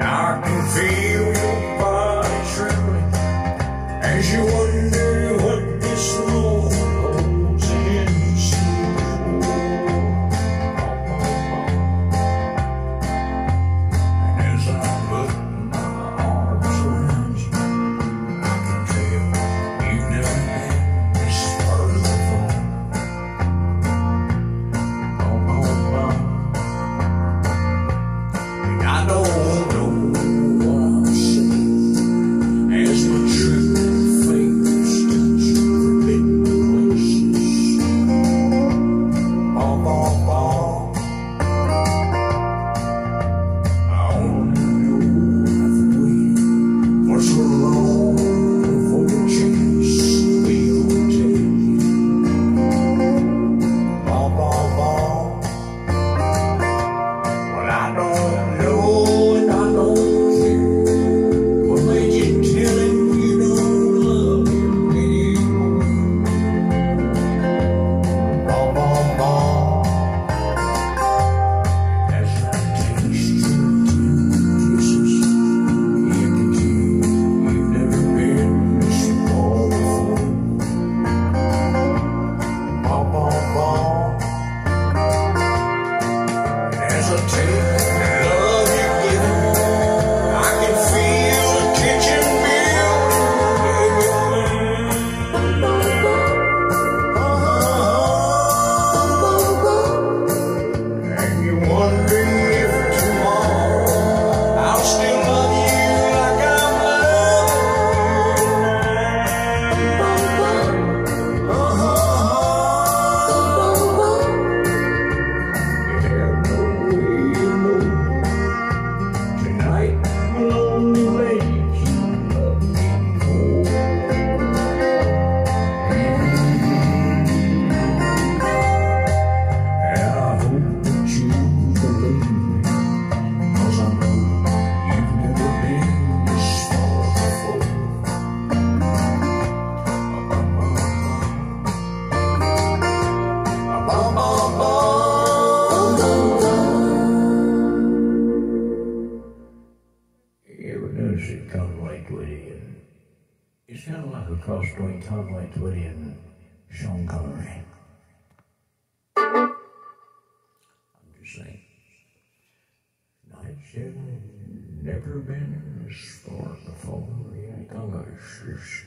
I can feel your body trembling as you wonder hesitate Inshallah, who crossed between Conway Twitty and Sean Connery. I'm just saying. Nights have never been explored before. Yeah, I.